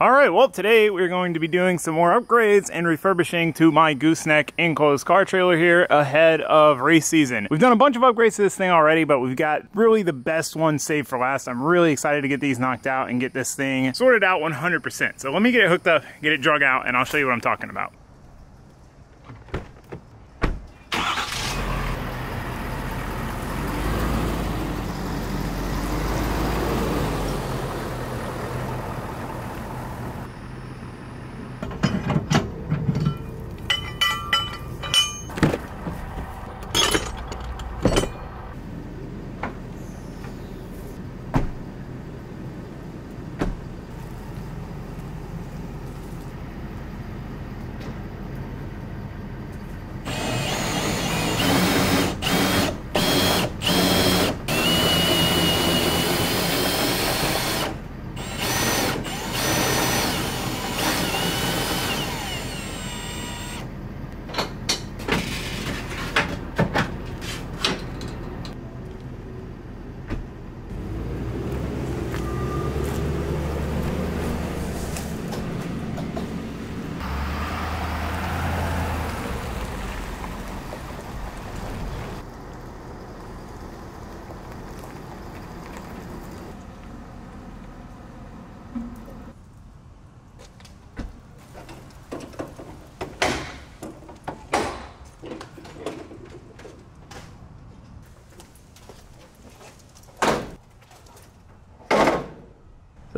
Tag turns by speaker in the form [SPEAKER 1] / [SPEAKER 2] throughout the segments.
[SPEAKER 1] All right, well, today we're going to be doing some more upgrades and refurbishing to my gooseneck enclosed car trailer here ahead of race season. We've done a bunch of upgrades to this thing already, but we've got really the best one saved for last. I'm really excited to get these knocked out and get this thing sorted out 100%. So let me get it hooked up, get it drug out, and I'll show you what I'm talking about.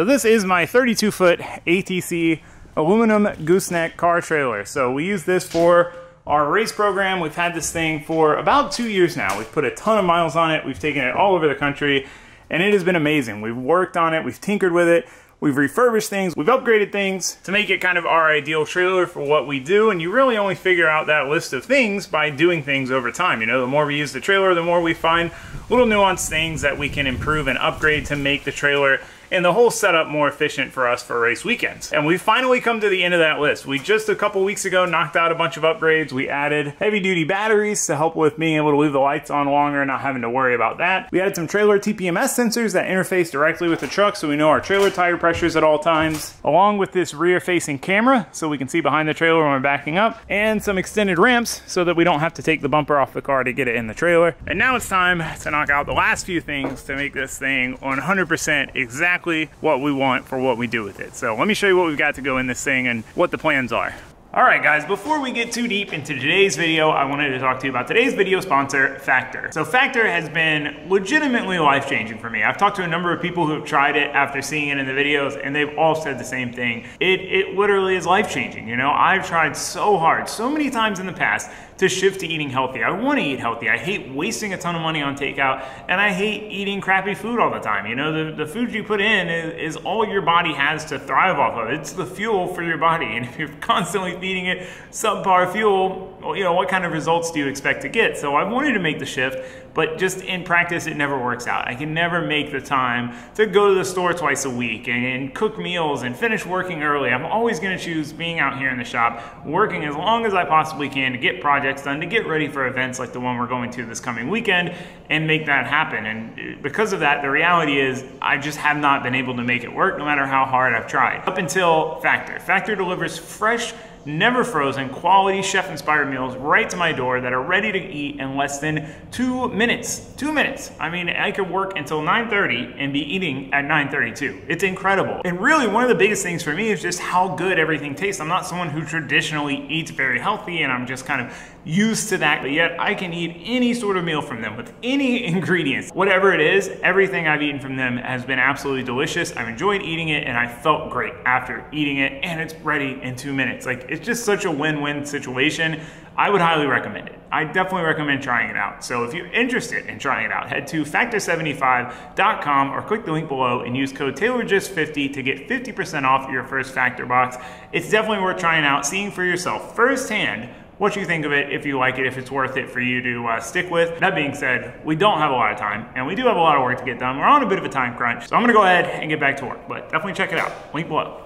[SPEAKER 1] So this is my 32 foot ATC aluminum gooseneck car trailer. So we use this for our race program. We've had this thing for about two years now. We've put a ton of miles on it. We've taken it all over the country and it has been amazing. We've worked on it. We've tinkered with it. We've refurbished things, we've upgraded things to make it kind of our ideal trailer for what we do, and you really only figure out that list of things by doing things over time. You know, the more we use the trailer, the more we find little nuanced things that we can improve and upgrade to make the trailer and the whole setup more efficient for us for race weekends. And we finally come to the end of that list. We just a couple weeks ago knocked out a bunch of upgrades. We added heavy duty batteries to help with being able to leave the lights on longer, not having to worry about that. We added some trailer TPMS sensors that interface directly with the truck so we know our trailer tire pressures at all times, along with this rear facing camera so we can see behind the trailer when we're backing up, and some extended ramps so that we don't have to take the bumper off the car to get it in the trailer. And now it's time to knock out the last few things to make this thing 100% exactly exactly what we want for what we do with it. So let me show you what we've got to go in this thing and what the plans are. All right, guys, before we get too deep into today's video, I wanted to talk to you about today's video sponsor, Factor. So Factor has been legitimately life-changing for me. I've talked to a number of people who have tried it after seeing it in the videos, and they've all said the same thing. It, it literally is life-changing, you know? I've tried so hard, so many times in the past, to shift to eating healthy. I want to eat healthy. I hate wasting a ton of money on takeout, and I hate eating crappy food all the time. You know, the, the food you put in is, is all your body has to thrive off of. It's the fuel for your body, and if you're constantly feeding it subpar fuel, well, you know, what kind of results do you expect to get? So I wanted to make the shift, but just in practice, it never works out. I can never make the time to go to the store twice a week and, and cook meals and finish working early. I'm always gonna choose being out here in the shop, working as long as I possibly can to get projects done, to get ready for events like the one we're going to this coming weekend and make that happen. And uh, because of that, the reality is I just have not been able to make it work no matter how hard I've tried. Up until Factor. Factor delivers fresh never frozen, quality chef-inspired meals right to my door that are ready to eat in less than two minutes. Two minutes. I mean, I could work until 9.30 and be eating at 9.32. It's incredible. And really, one of the biggest things for me is just how good everything tastes. I'm not someone who traditionally eats very healthy and I'm just kind of used to that, but yet I can eat any sort of meal from them with any ingredients. Whatever it is, everything I've eaten from them has been absolutely delicious. I've enjoyed eating it and I felt great after eating it and it's ready in two minutes. Like it's just such a win-win situation. I would highly recommend it. I definitely recommend trying it out. So if you're interested in trying it out, head to factor75.com or click the link below and use code TAYLORDRIFTS50 to get 50% off your first Factor box. It's definitely worth trying out, seeing for yourself firsthand what you think of it, if you like it, if it's worth it for you to uh, stick with. That being said, we don't have a lot of time and we do have a lot of work to get done. We're on a bit of a time crunch, so I'm gonna go ahead and get back to work, but definitely check it out. Link below.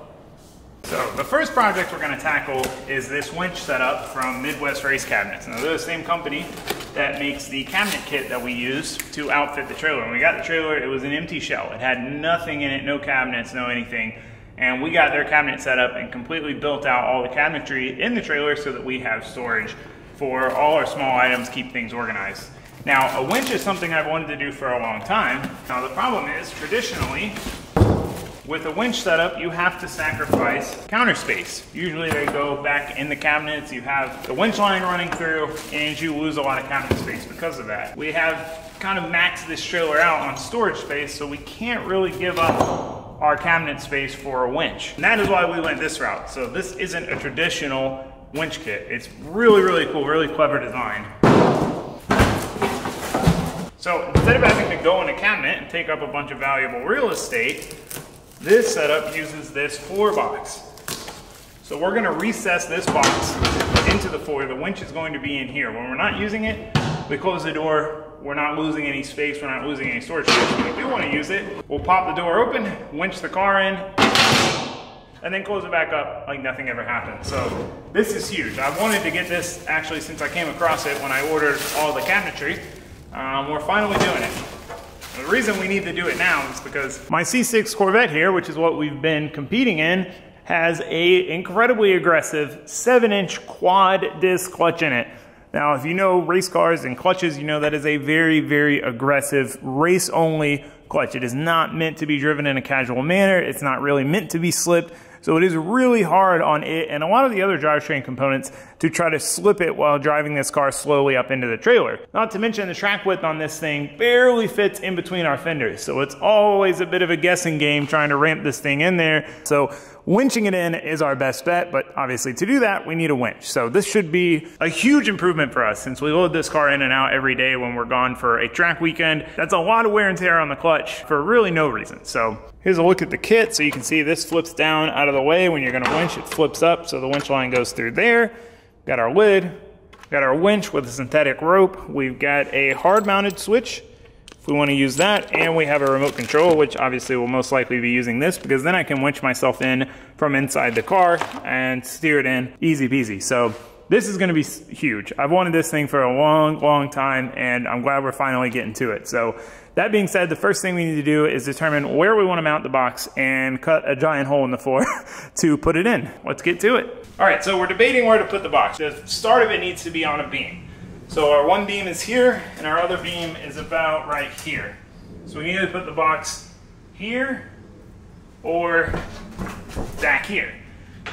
[SPEAKER 1] So the first project we're gonna tackle is this winch setup from Midwest Race Cabinets. Now they're the same company that makes the cabinet kit that we use to outfit the trailer. When we got the trailer, it was an empty shell. It had nothing in it, no cabinets, no anything. And we got their cabinet set up and completely built out all the cabinetry in the trailer so that we have storage for all our small items, keep things organized. Now, a winch is something I've wanted to do for a long time. Now, the problem is, traditionally, with a winch setup, you have to sacrifice counter space. Usually they go back in the cabinets, you have the winch line running through, and you lose a lot of cabinet space because of that. We have kind of maxed this trailer out on storage space, so we can't really give up our cabinet space for a winch. And that is why we went this route. So this isn't a traditional winch kit. It's really, really cool, really clever design. So instead of having to go in a cabinet and take up a bunch of valuable real estate, this setup uses this floor box. So we're gonna recess this box into the floor. The winch is going to be in here. When we're not using it, we close the door. We're not losing any space. We're not losing any storage space. If we do wanna use it, we'll pop the door open, winch the car in, and then close it back up like nothing ever happened. So this is huge. I wanted to get this actually since I came across it when I ordered all the cabinetry. Um, we're finally doing it. The reason we need to do it now is because my C6 Corvette here, which is what we've been competing in, has a incredibly aggressive seven inch quad disc clutch in it. Now, if you know race cars and clutches, you know that is a very, very aggressive race only clutch. It is not meant to be driven in a casual manner. It's not really meant to be slipped. So it is really hard on it and a lot of the other drivetrain components to try to slip it while driving this car slowly up into the trailer. Not to mention the track width on this thing barely fits in between our fenders. So it's always a bit of a guessing game trying to ramp this thing in there. So winching it in is our best bet, but obviously to do that, we need a winch. So this should be a huge improvement for us since we load this car in and out every day when we're gone for a track weekend. That's a lot of wear and tear on the clutch for really no reason. So here's a look at the kit. So you can see this flips down out of the way when you're gonna winch, it flips up. So the winch line goes through there. Got our lid, got our winch with a synthetic rope. We've got a hard mounted switch if we want to use that, and we have a remote control, which obviously will most likely be using this because then I can winch myself in from inside the car and steer it in easy peasy. So this is gonna be huge. I've wanted this thing for a long, long time, and I'm glad we're finally getting to it. So that being said, the first thing we need to do is determine where we wanna mount the box and cut a giant hole in the floor to put it in. Let's get to it. All right, so we're debating where to put the box. The start of it needs to be on a beam. So our one beam is here, and our other beam is about right here. So we need to put the box here or back here.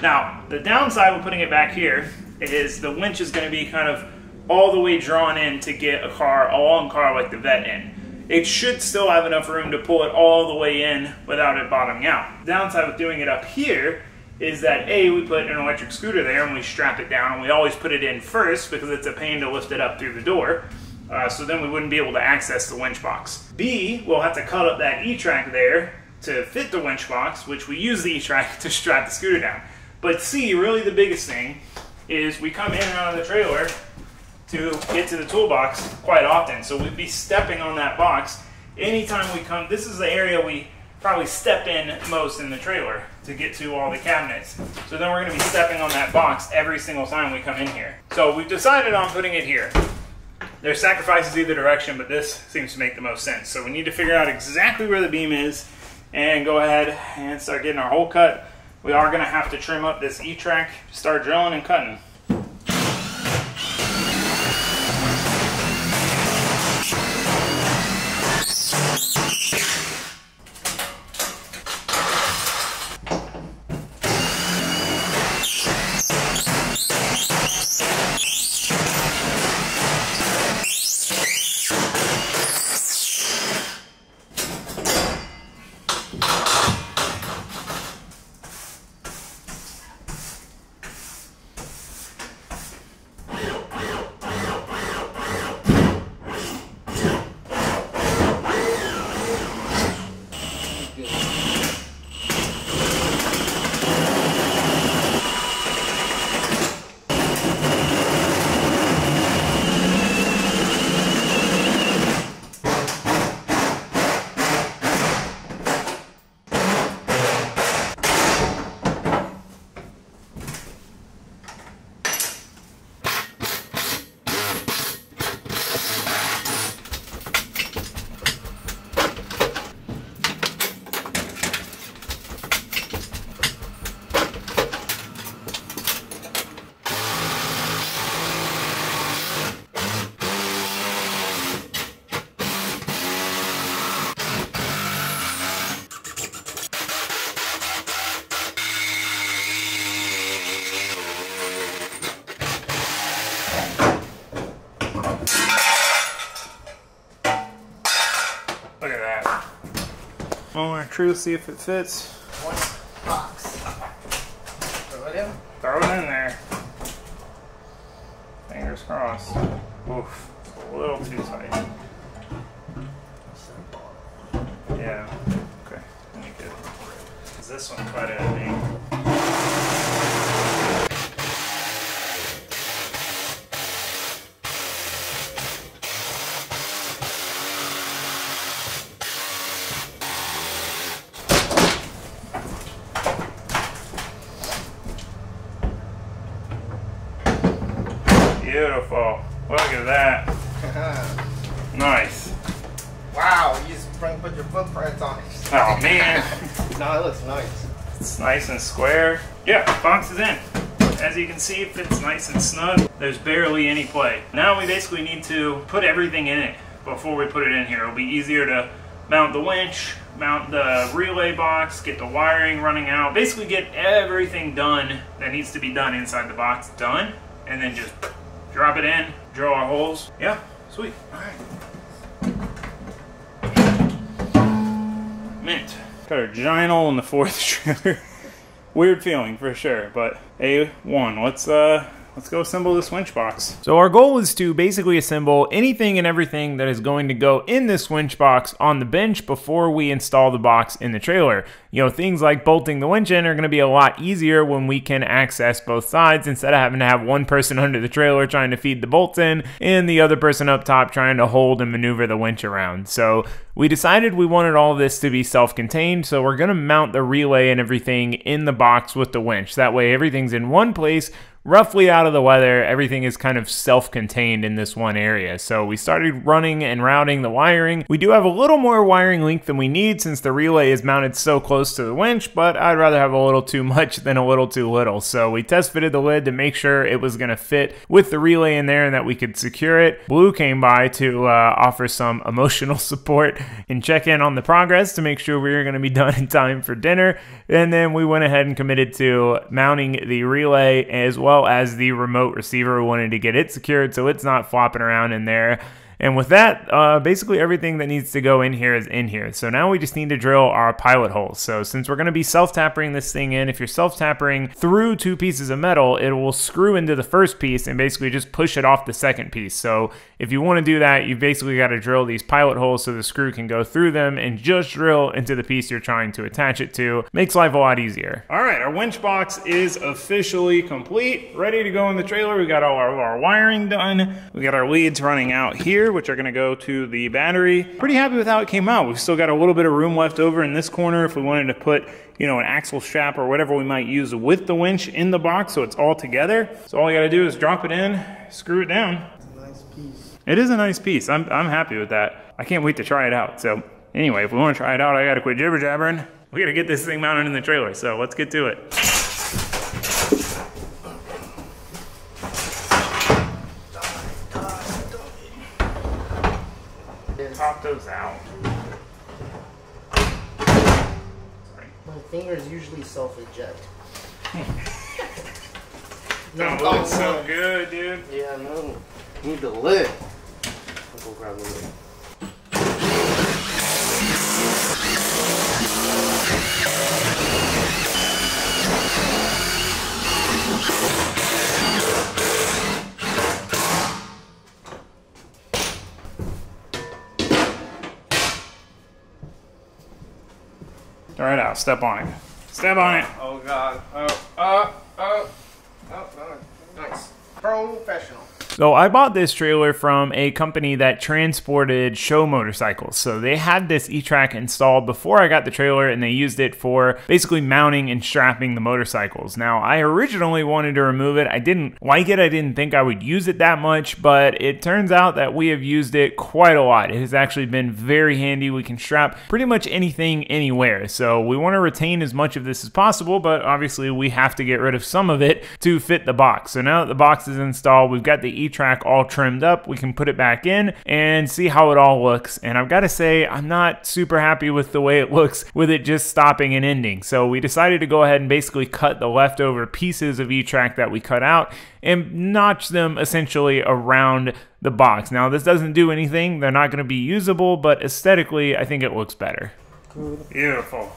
[SPEAKER 1] Now, the downside with putting it back here is the winch is going to be kind of all the way drawn in to get a car, a long car like the Vet in. It should still have enough room to pull it all the way in without it bottoming out. The downside with doing it up here is that A, we put an electric scooter there and we strap it down and we always put it in first because it's a pain to lift it up through the door. Uh, so then we wouldn't be able to access the winch box. B, we'll have to cut up that E-track there to fit the winch box, which we use the E-track to strap the scooter down. But C, really the biggest thing, is we come in and out of the trailer to get to the toolbox quite often. So we'd be stepping on that box anytime we come. This is the area we probably step in most in the trailer to get to all the cabinets. So then we're gonna be stepping on that box every single time we come in here. So we've decided on putting it here. There's sacrifices either direction, but this seems to make the most sense. So we need to figure out exactly where the beam is and go ahead and start getting our hole cut. We are gonna have to trim up this E-track, start drilling and cutting. Moment of see if it fits.
[SPEAKER 2] One box. Throw it in.
[SPEAKER 1] Throw it in there. Fingers crossed. Oof, it's a little too tight. Yeah. Okay. Let me get it. Is this one quite heavy? Beautiful. Look at that. Nice.
[SPEAKER 2] wow, you just bring, put your footprints on it.
[SPEAKER 1] Oh man.
[SPEAKER 2] no, it looks nice.
[SPEAKER 1] It's nice and square. Yeah, box is in. As you can see, it fits nice and snug. There's barely any play. Now we basically need to put everything in it before we put it in here. It'll be easier to mount the winch, mount the relay box, get the wiring running out. Basically get everything done that needs to be done inside the box done. And then just drop it in, drill our holes. Yeah, sweet. All right. Mint. Got a giant hole in the fourth trailer. Weird feeling for sure, but A1. Let's uh let's go assemble this winch box. So our goal is to basically assemble anything and everything that is going to go in this winch box on the bench before we install the box in the trailer. You know, things like bolting the winch in are going to be a lot easier when we can access both sides instead of having to have one person under the trailer trying to feed the bolts in and the other person up top trying to hold and maneuver the winch around. So we decided we wanted all this to be self-contained, so we're going to mount the relay and everything in the box with the winch. That way everything's in one place roughly out of the weather. Everything is kind of self-contained in this one area. So we started running and routing the wiring. We do have a little more wiring length than we need since the relay is mounted so close to the winch, but I'd rather have a little too much than a little too little. So we test fitted the lid to make sure it was gonna fit with the relay in there and that we could secure it. Blue came by to uh, offer some emotional support and check in on the progress to make sure we were gonna be done in time for dinner. And then we went ahead and committed to mounting the relay as well as the remote receiver. Wanted to get it secured so it's not flopping around in there. And with that, uh, basically everything that needs to go in here is in here. So now we just need to drill our pilot holes. So since we're gonna be self-tappering this thing in, if you're self-tappering through two pieces of metal, it will screw into the first piece and basically just push it off the second piece. So if you wanna do that, you basically gotta drill these pilot holes so the screw can go through them and just drill into the piece you're trying to attach it to. Makes life a lot easier. All right, our winch box is officially complete, ready to go in the trailer. We got all our, our wiring done. We got our leads running out here which are gonna go to the battery. Pretty happy with how it came out. We've still got a little bit of room left over in this corner if we wanted to put, you know, an axle strap or whatever we might use with the winch in the box so it's all together. So all you gotta do is drop it in, screw it down.
[SPEAKER 2] It's a nice piece.
[SPEAKER 1] It is a nice piece. I'm, I'm happy with that. I can't wait to try it out. So anyway, if we wanna try it out, I gotta quit jibber jabbering. We gotta get this thing mounted in the trailer. So let's get to it. Pop those out. Sorry.
[SPEAKER 2] My fingers usually self-eject.
[SPEAKER 1] Don't look so good, dude.
[SPEAKER 2] Yeah, no. Need the lid. I'll go grab the lid.
[SPEAKER 1] All right, out. Step on it. Step on it.
[SPEAKER 2] Oh god. Oh, oh, oh. Oh. Nice. Professional.
[SPEAKER 1] So I bought this trailer from a company that transported show motorcycles. So they had this E-Track installed before I got the trailer and they used it for basically mounting and strapping the motorcycles. Now I originally wanted to remove it. I didn't like it. I didn't think I would use it that much, but it turns out that we have used it quite a lot. It has actually been very handy. We can strap pretty much anything anywhere. So we want to retain as much of this as possible, but obviously we have to get rid of some of it to fit the box. So now that the box is installed, we've got the E-Track all trimmed up. We can put it back in and see how it all looks. And I've got to say, I'm not super happy with the way it looks with it just stopping and ending. So we decided to go ahead and basically cut the leftover pieces of E-Track that we cut out and notch them essentially around the box. Now, this doesn't do anything. They're not going to be usable, but aesthetically, I think it looks better. Beautiful.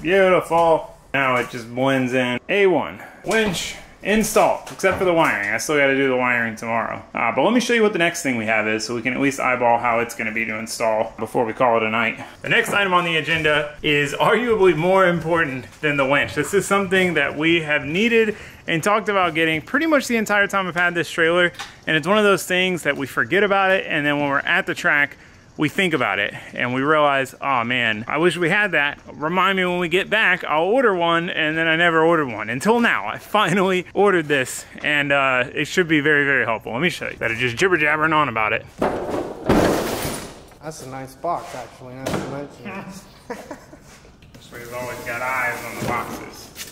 [SPEAKER 1] Beautiful. Now it just blends in. A1. Winch installed, except for the wiring. I still got to do the wiring tomorrow. Uh, but let me show you what the next thing we have is so we can at least eyeball how it's going to be to install before we call it a night. The next item on the agenda is arguably more important than the winch. This is something that we have needed and talked about getting pretty much the entire time I've had this trailer. And it's one of those things that we forget about it. And then when we're at the track, we think about it and we realize, oh man, I wish we had that. Remind me when we get back, I'll order one. And then I never ordered one until now. I finally ordered this and uh, it should be very, very helpful. Let me show you. That just jibber jabbering on about it.
[SPEAKER 2] That's a nice box, actually. Mention.
[SPEAKER 1] So we've always got eyes on the boxes.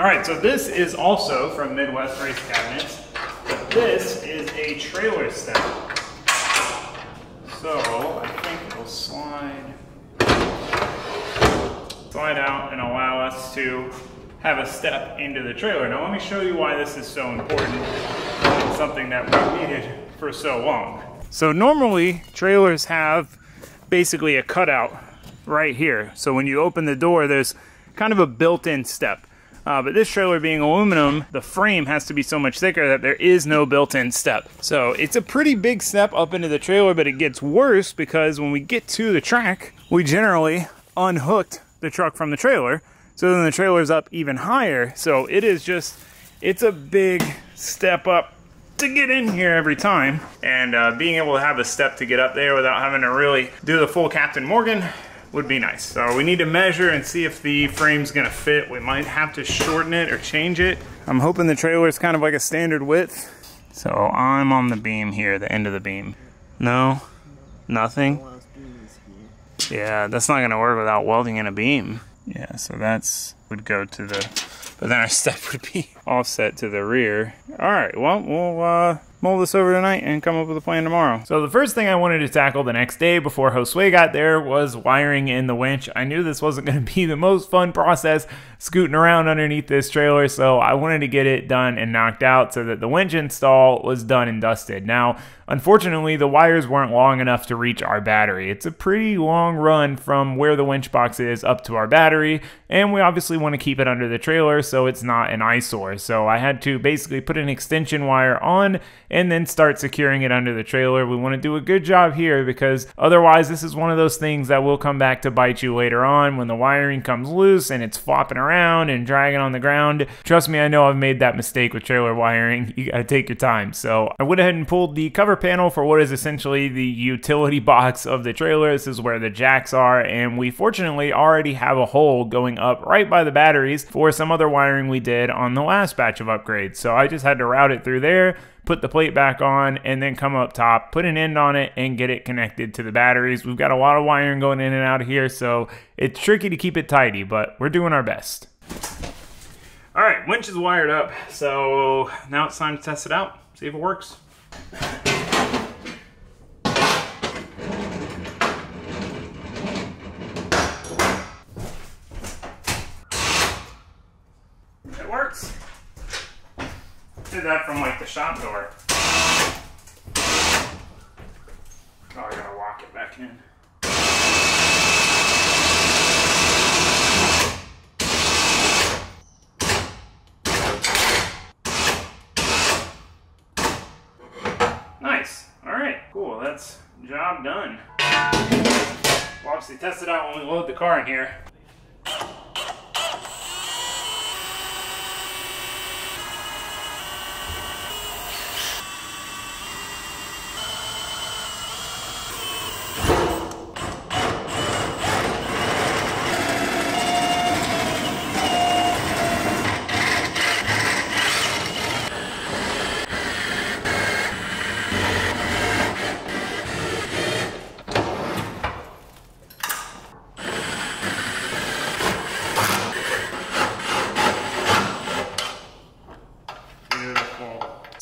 [SPEAKER 1] All right, so this is also from Midwest Race Cabinets. This is a trailer step. So I think it'll slide slide out and allow us to have a step into the trailer. Now let me show you why this is so important something that we've needed for so long. So normally trailers have basically a cutout right here. So when you open the door, there's kind of a built-in step. Uh, but this trailer being aluminum, the frame has to be so much thicker that there is no built-in step. So it's a pretty big step up into the trailer, but it gets worse because when we get to the track, we generally unhooked the truck from the trailer. So then the trailer's up even higher. So it is just, it's a big step up to get in here every time. And uh, being able to have a step to get up there without having to really do the full Captain Morgan would be nice. So we need to measure and see if the frame's gonna fit. We might have to shorten it or change it. I'm hoping the trailer is kind of like a standard width. So I'm on the beam here, the end of the beam. No, nothing. Yeah, that's not gonna work without welding in a beam. Yeah, so that's would go to the, but then our step would be offset to the rear. All right, well, we'll uh, mull this over tonight and come up with a plan tomorrow. So the first thing I wanted to tackle the next day before Josue got there was wiring in the winch. I knew this wasn't going to be the most fun process scooting around underneath this trailer, so I wanted to get it done and knocked out so that the winch install was done and dusted. Now, unfortunately, the wires weren't long enough to reach our battery. It's a pretty long run from where the winch box is up to our battery, and we obviously want to keep it under the trailer so it's not an eyesore. So I had to basically put an extension wire on and then start securing it under the trailer. We want to do a good job here because otherwise this is one of those things that will come back to bite you later on when the wiring comes loose and it's flopping around and dragging on the ground. Trust me, I know I've made that mistake with trailer wiring. You gotta take your time. So I went ahead and pulled the cover panel for what is essentially the utility box of the trailer. This is where the jacks are, and we fortunately already have a hole going up right by the batteries for some other wiring we did on the last batch of upgrades. So I just had to route it through there put the plate back on, and then come up top, put an end on it, and get it connected to the batteries. We've got a lot of wiring going in and out of here, so it's tricky to keep it tidy, but we're doing our best. All right, winch is wired up, so now it's time to test it out, see if it works. It works. Did that from like the shop door. Oh, I gotta lock it back in. Nice. All right, cool. That's job done. We'll obviously test it out when we load the car in here.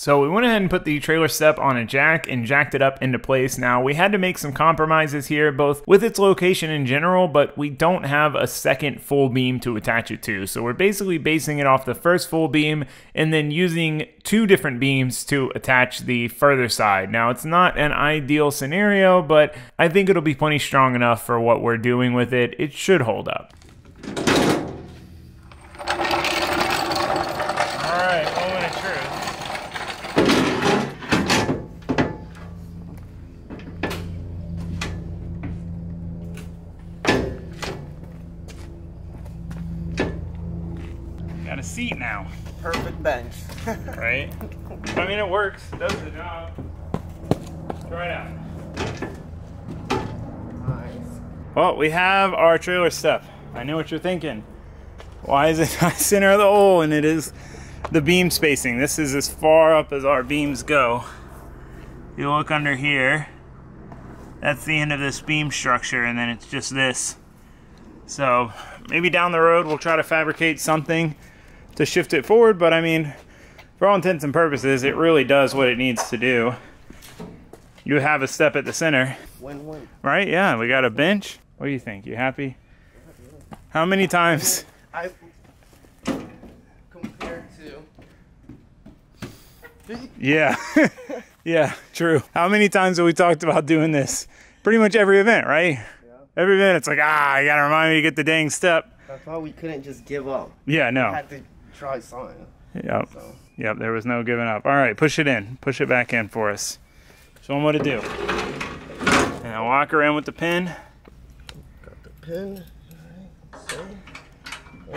[SPEAKER 1] So we went ahead and put the trailer step on a jack and jacked it up into place. Now we had to make some compromises here, both with its location in general, but we don't have a second full beam to attach it to. So we're basically basing it off the first full beam and then using two different beams to attach the further side. Now it's not an ideal scenario, but I think it'll be plenty strong enough for what we're doing with it. It should hold up. Works. Does the job. Try it out.
[SPEAKER 2] nice.
[SPEAKER 1] Well, we have our trailer step. I know what you're thinking. Why is it not center of the hole and it is the beam spacing? This is as far up as our beams go. You look under here, that's the end of this beam structure and then it's just this. So maybe down the road we'll try to fabricate something to shift it forward, but I mean, for all intents and purposes, it really does what it needs to do. You have a step at the center.
[SPEAKER 2] Win-win.
[SPEAKER 1] Right? Yeah, we got a bench. What do you think? You happy? How many times?
[SPEAKER 2] I compared to
[SPEAKER 1] Yeah. yeah, true. How many times have we talked about doing this? Pretty much every event, right? Every event, it's like, ah, you gotta remind me to get the dang step.
[SPEAKER 2] I thought we couldn't just give up.
[SPEAKER 1] Yeah,
[SPEAKER 2] I
[SPEAKER 1] no.
[SPEAKER 2] had to try something.
[SPEAKER 1] Yep.
[SPEAKER 2] So
[SPEAKER 1] Yep, there was no giving up. All right, push it in. Push it back in for us. Show them what to do. And I walk around with the pin.
[SPEAKER 2] got the pin. Alright, so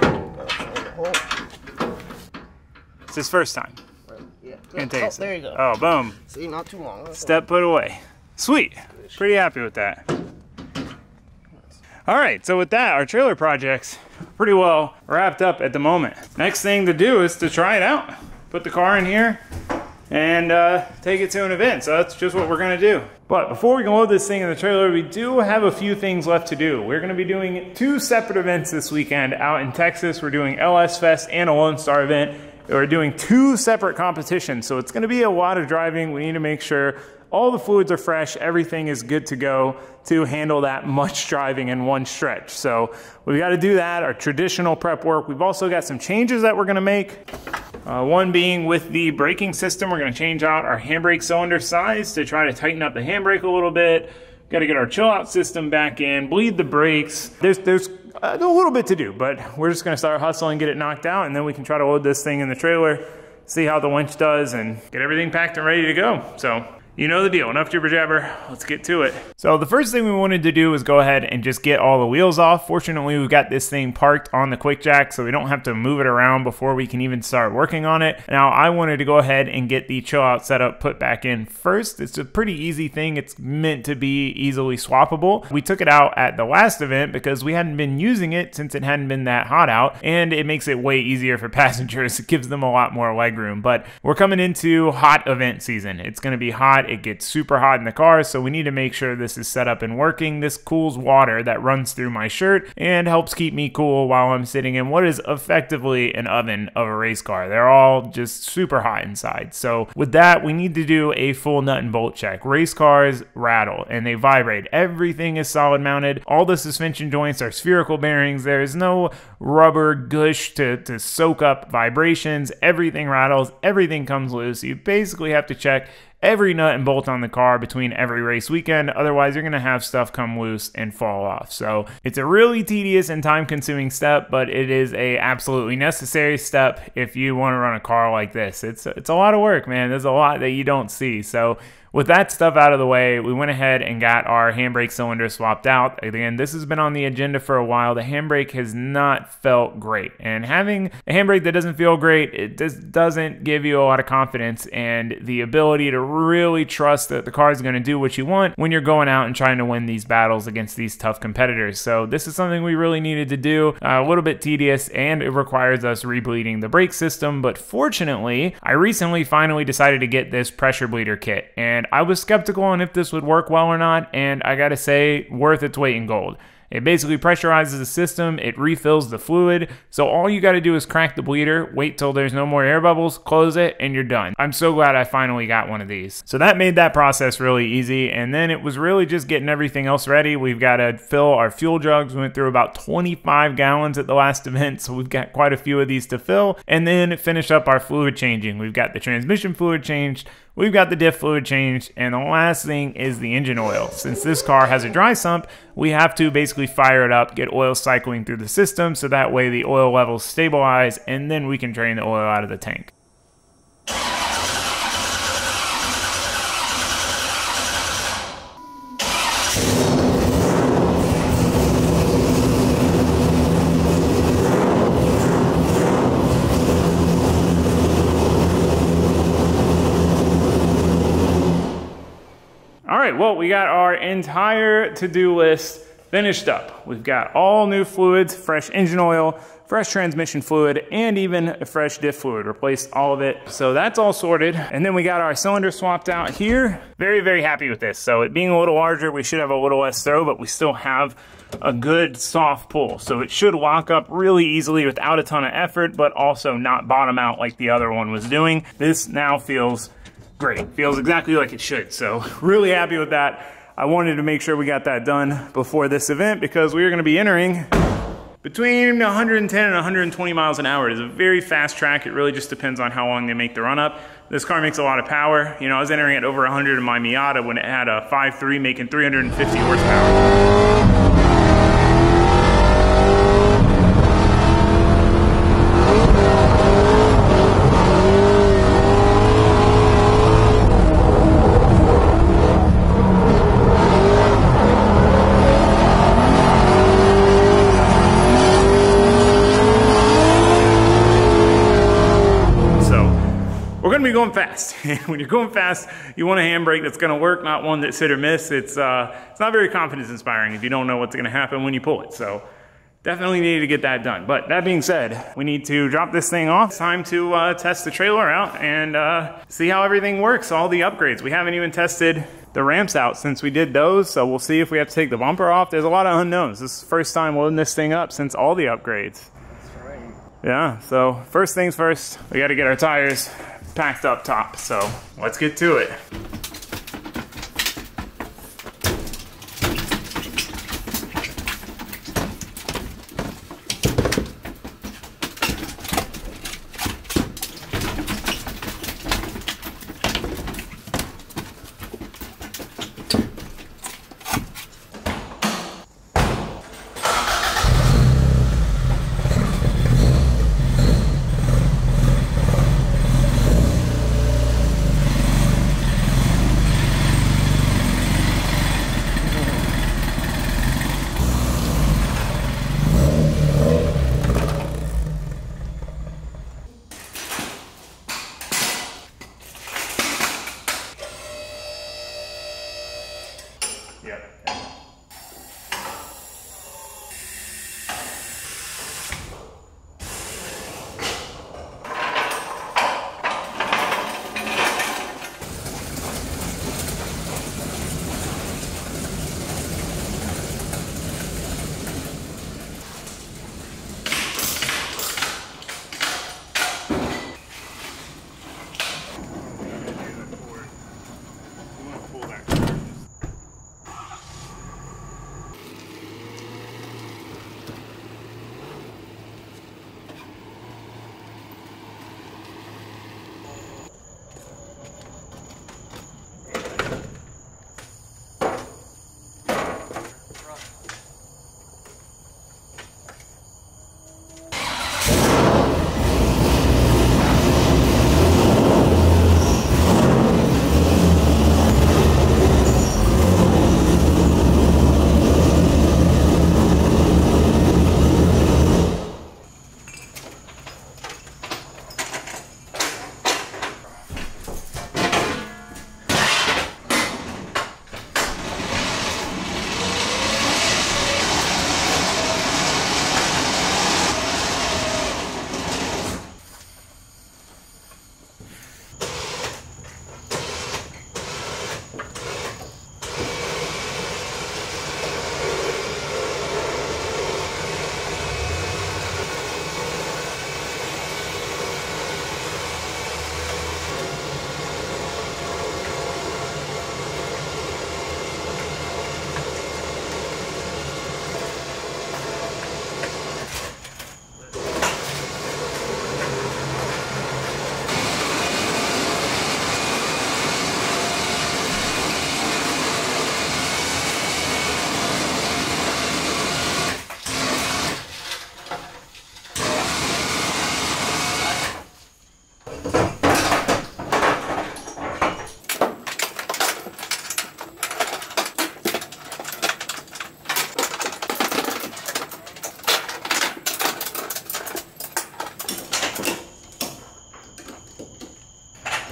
[SPEAKER 2] oh, gotta find the hole.
[SPEAKER 1] It's his first time.
[SPEAKER 2] Right, Yeah.
[SPEAKER 1] Take
[SPEAKER 2] oh, there you go.
[SPEAKER 1] Oh, boom.
[SPEAKER 2] See, not too long. That's
[SPEAKER 1] Step put away. Sweet. Pretty happy with that. All right, so with that, our trailer project's pretty well wrapped up at the moment. Next thing to do is to try it out. Put the car in here and uh, take it to an event. So that's just what we're gonna do. But before we can load this thing in the trailer, we do have a few things left to do. We're gonna be doing two separate events this weekend out in Texas. We're doing LS Fest and a Lone Star event. We're doing two separate competitions, so it's gonna be a lot of driving. We need to make sure all the fluids are fresh, everything is good to go to handle that much driving in one stretch. So we've got to do that, our traditional prep work. We've also got some changes that we're going to make. Uh, one being with the braking system, we're going to change out our handbrake cylinder size to try to tighten up the handbrake a little bit. Got to get our chill out system back in, bleed the brakes. There's there's a little bit to do, but we're just going to start hustling, get it knocked out, and then we can try to load this thing in the trailer, see how the winch does, and get everything packed and ready to go. So you know the deal. Enough jibber jabber. Let's get to it. So the first thing we wanted to do was go ahead and just get all the wheels off. Fortunately, we've got this thing parked on the quick jack, so we don't have to move it around before we can even start working on it. Now I wanted to go ahead and get the chill out setup put back in first. It's a pretty easy thing. It's meant to be easily swappable. We took it out at the last event because we hadn't been using it since it hadn't been that hot out, and it makes it way easier for passengers. It gives them a lot more leg room. But we're coming into hot event season. It's going to be hot. It gets super hot in the car, so we need to make sure this is set up and working. This cools water that runs through my shirt and helps keep me cool while I'm sitting in what is effectively an oven of a race car. They're all just super hot inside. So with that, we need to do a full nut and bolt check. Race cars rattle and they vibrate. Everything is solid mounted. All the suspension joints are spherical bearings. There is no rubber gush to, to soak up vibrations. Everything rattles. Everything comes loose. You basically have to check every nut and bolt on the car between every race weekend. Otherwise, you're going to have stuff come loose and fall off. So it's a really tedious and time consuming step, but it is a absolutely necessary step if you want to run a car like this. It's, it's a lot of work, man. There's a lot that you don't see. So with that stuff out of the way, we went ahead and got our handbrake cylinder swapped out. Again, this has been on the agenda for a while. The handbrake has not felt great. And having a handbrake that doesn't feel great, it just doesn't give you a lot of confidence and the ability to really trust that the car is going to do what you want when you're going out and trying to win these battles against these tough competitors. So this is something we really needed to do. Uh, a little bit tedious and it requires us rebleeding the brake system. But fortunately, I recently finally decided to get this pressure bleeder kit. And I was skeptical on if this would work well or not, and I gotta say, worth its weight in gold. It basically pressurizes the system, it refills the fluid. So all you got to do is crack the bleeder, wait till there's no more air bubbles, close it, and you're done. I'm so glad I finally got one of these. So that made that process really easy. And then it was really just getting everything else ready. We've got to fill our fuel jugs. We went through about 25 gallons at the last event, so we've got quite a few of these to fill. And then finish up our fluid changing. We've got the transmission fluid changed, we've got the diff fluid changed, and the last thing is the engine oil. Since this car has a dry sump, we have to basically fire it up, get oil cycling through the system, so that way the oil levels stabilize, and then we can drain the oil out of the tank. Right, well, we got our entire to-do list finished up. We've got all new fluids, fresh engine oil, fresh transmission fluid, and even a fresh diff fluid. Replaced all of it. So that's all sorted. And then we got our cylinder swapped out here. Very, very happy with this. So it being a little larger, we should have a little less throw, but we still have a good soft pull. So it should lock up really easily without a ton of effort, but also not bottom out like the other one was doing. This now feels great. Feels exactly like it should. So really happy with that. I wanted to make sure we got that done before this event because we are going to be entering between 110 and 120 miles an hour. It is a very fast track. It really just depends on how long they make the run up. This car makes a lot of power. You know, I was entering at over 100 in my Miata when it had a 5.3 making 350 horsepower. be going fast. when you're going fast, you want a handbrake that's going to work, not one that's hit or miss. It's, uh, it's not very confidence inspiring if you don't know what's going to happen when you pull it. So definitely need to get that done. But that being said, we need to drop this thing off. It's time to uh, test the trailer out and uh, see how everything works, all the upgrades. We haven't even tested the ramps out since we did those, so we'll see if we have to take the bumper off. There's a lot of unknowns. This is the first time loading this thing up since all the upgrades. Yeah, so first things first, we gotta get our tires packed up top. So let's get to it.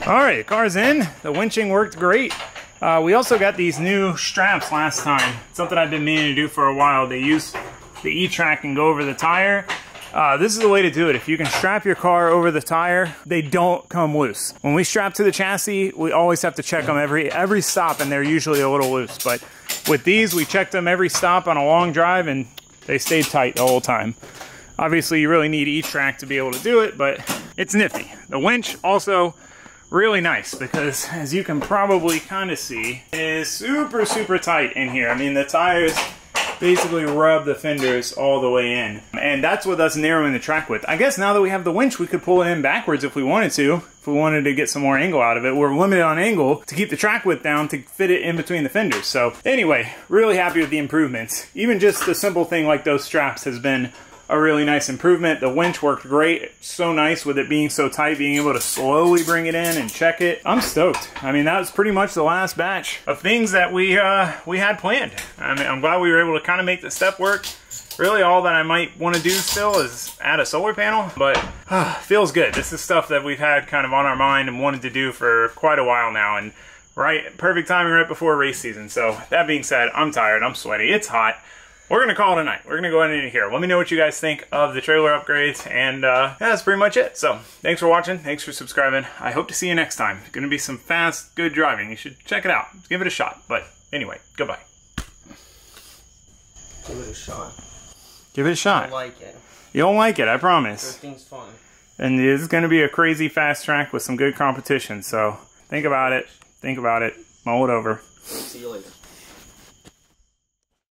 [SPEAKER 1] All right, car's in. The winching worked great. Uh, we also got these new straps last time. Something I've been meaning to do for a while. They use the E-track and go over the tire. Uh, this is the way to do it. If you can strap your car over the tire, they don't come loose. When we strap to the chassis, we always have to check them every every stop, and they're usually a little loose. But with these, we checked them every stop on a long drive, and they stayed tight the whole time. Obviously, you really need E-track to be able to do it, but it's nifty. The winch also really nice because as you can probably kind of see, is super, super tight in here. I mean, the tires basically rub the fenders all the way in. And that's with us narrowing the track width. I guess now that we have the winch, we could pull it in backwards if we wanted to. If we wanted to get some more angle out of it. We're limited on angle to keep the track width down to fit it in between the fenders. So anyway, really happy with the improvements. Even just a simple thing like those straps has been a really nice improvement. The winch worked great. So nice with it being so tight, being able to slowly bring it in and check it. I'm stoked. I mean, that was pretty much the last batch of things that we uh, we had planned. I mean, I'm glad we were able to kind of make the step work. Really, all that I might want to do still is add a solar panel, but uh, feels good. This is stuff that we've had kind of on our mind and wanted to do for quite a while now, and right, perfect timing right before race season. So that being said, I'm tired, I'm sweaty, it's hot we're going to call it a night. We're going to go in here. Let me know what you guys think of the trailer upgrades, and uh, yeah, that's pretty much it. So, thanks for watching. Thanks for subscribing. I hope to see you next time. It's going to be some fast, good driving. You should check it out. Give it a shot. But anyway, goodbye.
[SPEAKER 2] Give it a shot.
[SPEAKER 1] Give it a
[SPEAKER 2] I
[SPEAKER 1] shot.
[SPEAKER 2] like it.
[SPEAKER 1] You don't like it, I promise.
[SPEAKER 2] Drifting's fun.
[SPEAKER 1] And it's going to be a crazy fast track with some good competition. So, think about it. Think about it. Mull it over.
[SPEAKER 2] See you later.